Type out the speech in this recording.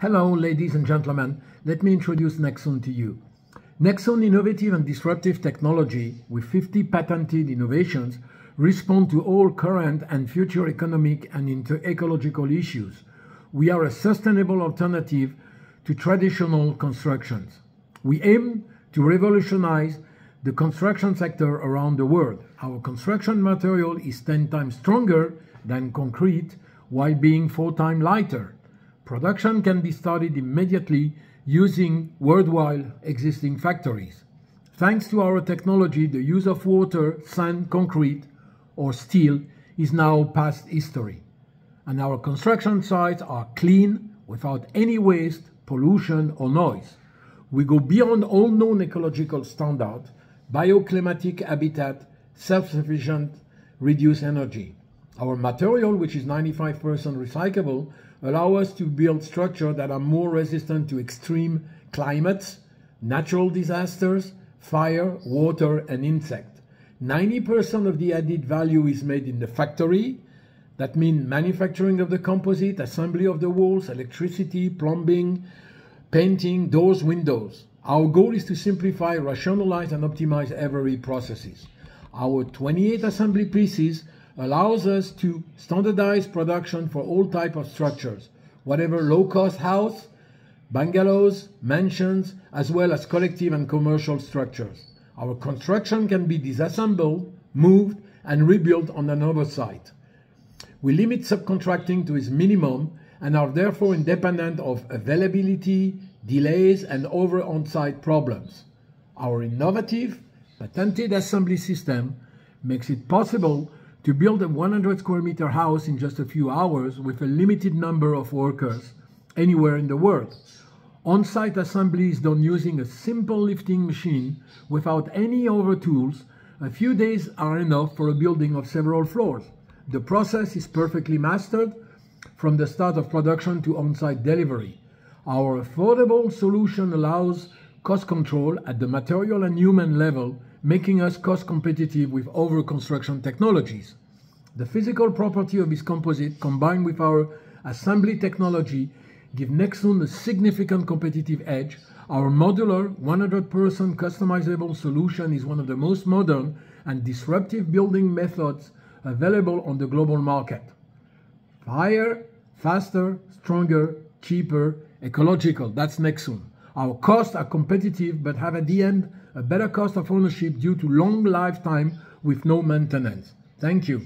Hello, ladies and gentlemen. Let me introduce Nexoon to you. Nexoon innovative and disruptive technology with 50 patented innovations respond to all current and future economic and inter-ecological issues. We are a sustainable alternative to traditional constructions. We aim to revolutionize the construction sector around the world. Our construction material is 10 times stronger than concrete while being 4 times lighter. Production can be started immediately using worldwide existing factories. Thanks to our technology, the use of water, sand, concrete, or steel is now past history. And our construction sites are clean without any waste, pollution, or noise. We go beyond all known ecological standards, bioclimatic habitat, self-sufficient, reduce energy. Our material, which is 95% recyclable, allow us to build structures that are more resistant to extreme climates, natural disasters, fire, water, and insect. 90% of the added value is made in the factory. That means manufacturing of the composite, assembly of the walls, electricity, plumbing, painting, doors, windows. Our goal is to simplify, rationalize, and optimize every processes. Our 28 assembly pieces allows us to standardize production for all type of structures, whatever low-cost house, bungalows, mansions, as well as collective and commercial structures. Our construction can be disassembled, moved, and rebuilt on another site. We limit subcontracting to its minimum and are therefore independent of availability, delays, and other on-site problems. Our innovative, patented assembly system makes it possible to build a 100 square meter house in just a few hours with a limited number of workers anywhere in the world. On-site assembly is done using a simple lifting machine without any other tools. A few days are enough for a building of several floors. The process is perfectly mastered from the start of production to on-site delivery. Our affordable solution allows cost control at the material and human level, making us cost competitive with other construction technologies. The physical property of this composite, combined with our assembly technology, give Nexoon a significant competitive edge. Our modular, 100% customizable solution is one of the most modern and disruptive building methods available on the global market. Higher, faster, stronger, cheaper, ecological. That's Nexoon. Our costs are competitive, but have at the end a better cost of ownership due to long lifetime with no maintenance. Thank you.